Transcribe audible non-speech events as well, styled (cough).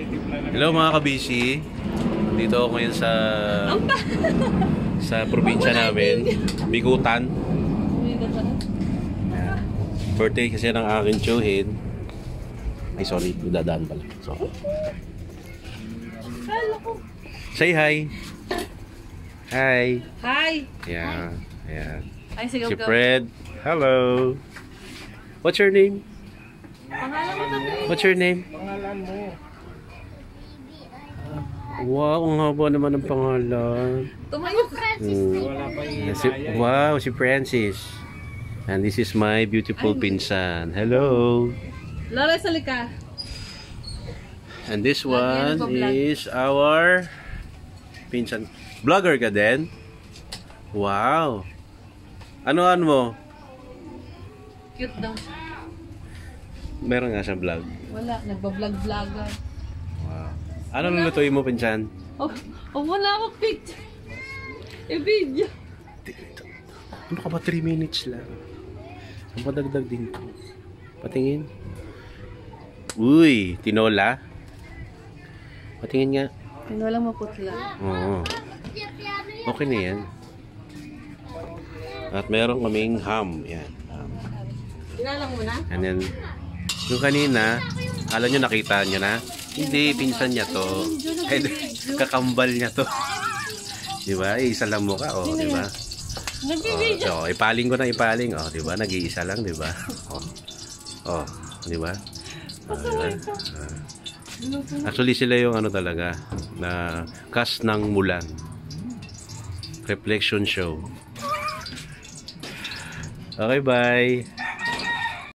Hello mga kabisi. Dito ako ngayon sa (laughs) sa probinsya namin, Bigutan. Birthday kasi ng aking tiyuhin. Ay sorry, dadaan pala. So, say hi. Hi. Hi! Yeah. Yeah. Ay, sigaw Si. Fred. Hello. What's your name? What's your name? Wow, ang haba naman ng pangalan. Tumayo. Mm. Si, wow, si Francis. And this is my beautiful pinsan. Hello. Lola, sali ka. And this one is our pinsan. Vlogger ka din? Wow. Ano-ano mo? Cute daw. Meron nga siyang vlog. Wala, nagbablog-vlogger. Wow. Ano lulutuin mo, pinsan? Oh, oh wala akong picture. I-video. Ano ka ba? 3 minutes lang. Ang padagdag din to. Patingin. Uy, tinola. Patingin nga. Lang maputla. Oo. Okay na yan. At meron kaming ham. Yan. ham. Kinalang mo na? And then, yung kanina, alam nyo nakita nyo na? Hindi, pinsan niya to. Ay, (laughs) kakambal niya to. (laughs) di ba? Eh, isa lang mukha, oh, di ba? Oh, so, ipaling ko na ipaling, oh, di ba? Nag-iisa lang, di ba? (laughs) Oh, oh di ba? Oh? Ah. Actually, sila yung ano talaga, na cast ng Mulan. Reflection show. Okay, bye.